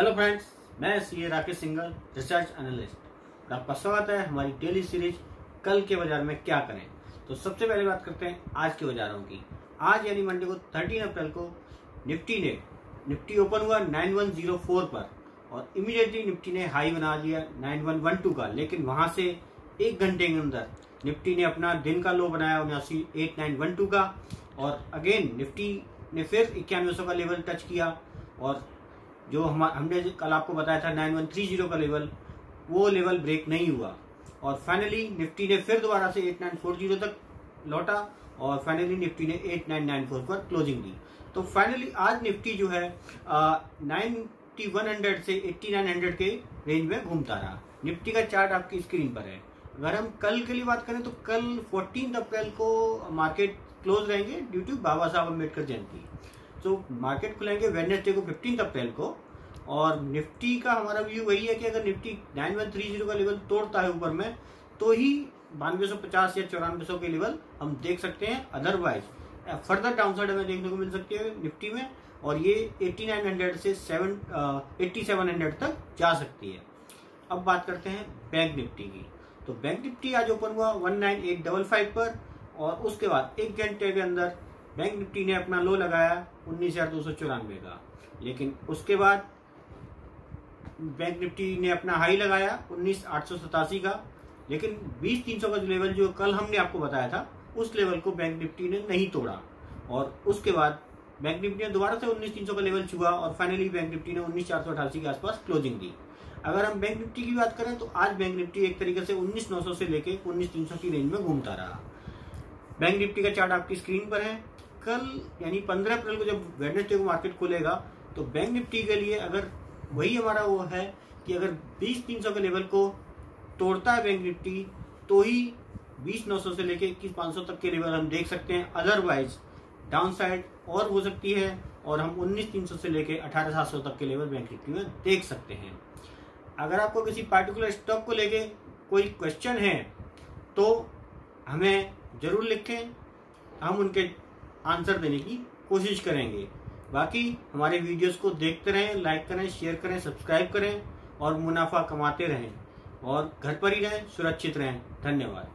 Hello friends मैं C A Rakesh Singhal research analyst और आपका स्वागत है हमारी डेली सीरीज़ कल के बाज़ार में क्या करें? तो सबसे पहले बात करते हैं आज के बाजारों की। आज यानी मंडे को 13 अप्रैल को निफ्टी ने, निफ्टी ओपन हुआ 9104 पर और इमीडिएटली निफ्टी ने हाई बना लिया 9112 का। लेकिन वहाँ से एक घंटे के अंदर निफ्टी ने अपना दिन का लो बनाया उन्यासी एट का और अगेन निफ्टी ने फिर इक्यानवे का लेवल टच किया और जो हम, हमने कल आपको बताया था नाइन वन थ्री ज़ीरो का लेवल, वो लेवल ब्रेक नहीं हुआ। और फाइनली निफ्टी ने फिर दोबारा से एट नाइन फोर ज़ीरो तक लौटा और फाइनली निफ्टी ने एट नाइन नाइन फोर पर क्लोजिंग दी। तो फाइनली आज निफ्टी जो है नाइनटी वन हंड्रेड से एट्टी नाइन हंड्रेड के रेंज में घूमता रहा। निफ्टी का चार्ट आपकी स्क्रीन पर है। अगर हम कल के लिए बात करें तो कल फोर्टीन अप्रैल को मार्केट क्लोज रहेंगे ड्यू टू बाबा साहब अंबेडकर जयंती। तो मार्केट खुलेंगे वेडनेसडे को फिफ्टीन अप्रैल को। और निफ्टी का हमारा व्यू वही है कि अगर Nifty nine one three zero का लेवल तोड़ता है ऊपर में तो ही बानवे सौ पचास या चौरानवे सौ के लेवल हम देख सकते हैं। अदरवाइज़ फर्दर डाउन साइड हमें देखने को मिल सकती है निफ्टी में, और ये एट्टी नाइन हंड्रेड से सेवन एट्टी सेवन हंड्रेड तक जा सकती है। अब बात करते हैं बैंक निफ्टी की। तो बैंक निफ्टी आज ओपन हुआ one nine eight double five पर, और उसके बाद एक घंटे के अंदर बैंक निफ्टी ने अपना लो लगाया उन्नीस हज़ार दो सौ चौरानवे का। लेकिन उसके बाद बैंक निफ्टी ने अपना हाई लगाया उन्नीस आठ सौ सतासी का। लेकिन बीस तीन सौ का लेवल जो कल हमने आपको बताया था, उस लेवल को बैंक निफ्टी ने नहीं तोड़ा। और उसके बाद बैंक निफ्टी ने दोबारा से उन्नीस तीन सौ का लेवल छुआ और फाइनली बैंक निफ्टी ने उन्नीस चार सौ अठासी के आसपास क्लोजिंग दी। अगर हम बैंक निफ्टी की बात करें तो आज बैंक निफ्टी एक तरीके से उन्नीस नौ सौ से लेकर उन्नीस तीन सौ की रेंज में घूमता रहा। बैंक निफ्टी का चार्ट आपकी स्क्रीन पर है। कल, यानी पंद्रह अप्रैल को जब वेडनेसडे को मार्केट खुलेगा तो बैंक निफ्टी के लिए अगर वही हमारा वो है कि अगर बीस तीन सौ के लेवल को तोड़ता है बैंक निफ्टी तो ही बीस नौ सौ से लेके इक्कीस पाँच सौ तक के लेवल हम देख सकते हैं। अदरवाइज़ डाउन साइड और हो सकती है और हम उन्नीस तीन सौ से लेके अठारह सात सौ तक के लेवल बैंक निफ्टी में देख सकते हैं। अगर आपको किसी पार्टिकुलर स्टॉक को लेके कोई क्वेश्चन है तो हमें ज़रूर लिखें। हम उनके आंसर देने की कोशिश करेंगे। बाकी हमारे वीडियोस को देखते रहें लाइक करें शेयर करें सब्सक्राइब करें और मुनाफा कमाते रहें और घर पर ही रहें, सुरक्षित रहें। धन्यवाद।